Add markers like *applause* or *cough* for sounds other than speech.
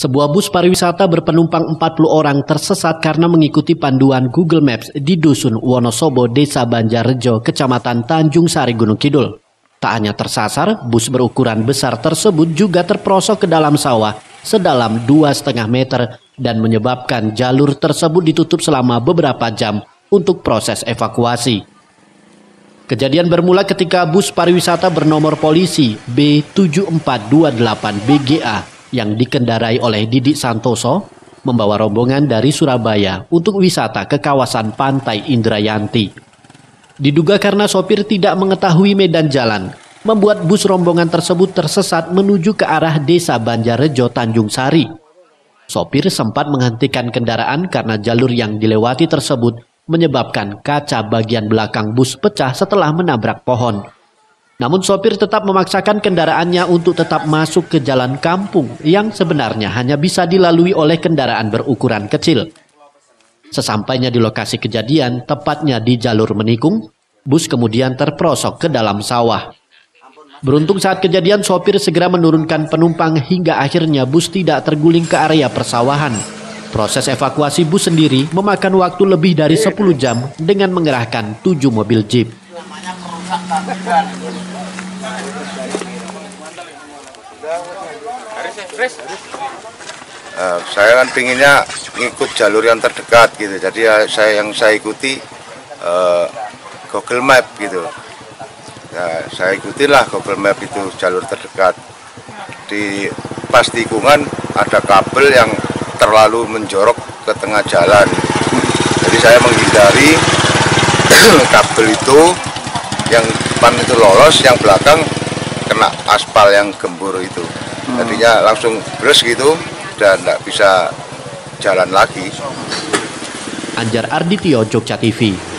Sebuah bus pariwisata berpenumpang 40 orang tersesat karena mengikuti panduan Google Maps di Dusun Wonosobo, Desa Banjarrejo, Kecamatan Tanjung Sari, Gunung Kidul. Tak hanya tersasar, bus berukuran besar tersebut juga terprosok ke dalam sawah sedalam 2,5 meter dan menyebabkan jalur tersebut ditutup selama beberapa jam untuk proses evakuasi. Kejadian bermula ketika bus pariwisata bernomor polisi B7428BGA yang dikendarai oleh Didik Santoso membawa rombongan dari Surabaya untuk wisata ke kawasan Pantai Indrayanti. Diduga karena sopir tidak mengetahui medan jalan, membuat bus rombongan tersebut tersesat menuju ke arah desa Banjarrejo Tanjung Sari. Sopir sempat menghentikan kendaraan karena jalur yang dilewati tersebut menyebabkan kaca bagian belakang bus pecah setelah menabrak pohon. Namun sopir tetap memaksakan kendaraannya untuk tetap masuk ke jalan kampung yang sebenarnya hanya bisa dilalui oleh kendaraan berukuran kecil. Sesampainya di lokasi kejadian, tepatnya di jalur menikung, bus kemudian terprosok ke dalam sawah. Beruntung saat kejadian sopir segera menurunkan penumpang hingga akhirnya bus tidak terguling ke area persawahan. Proses evakuasi bus sendiri memakan waktu lebih dari 10 jam dengan mengerahkan 7 mobil jeep. Uh, saya kan pinginnya ngikut jalur yang terdekat gitu, jadi ya, saya yang saya ikuti uh, Google Map gitu. Ya, saya ikutilah Google Map itu jalur terdekat. Di pas tikungan ada kabel yang terlalu menjorok ke tengah jalan. Jadi saya menghindari *clears throat* kabel itu yang depan itu lolos, yang belakang kena aspal yang gembur itu jadinya langsung bres gitu dan tidak bisa jalan lagi. Anjar Ardityo, Jogja TV.